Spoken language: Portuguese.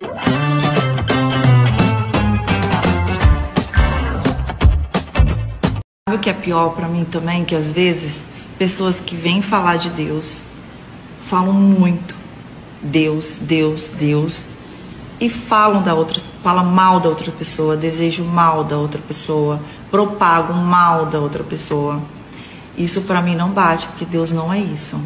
Sabe o que é pior para mim também? Que às vezes pessoas que vêm falar de Deus falam muito Deus, Deus, Deus e falam da outra, falam mal da outra pessoa, desejam mal da outra pessoa, propagam mal da outra pessoa. Isso para mim não bate, porque Deus não é isso.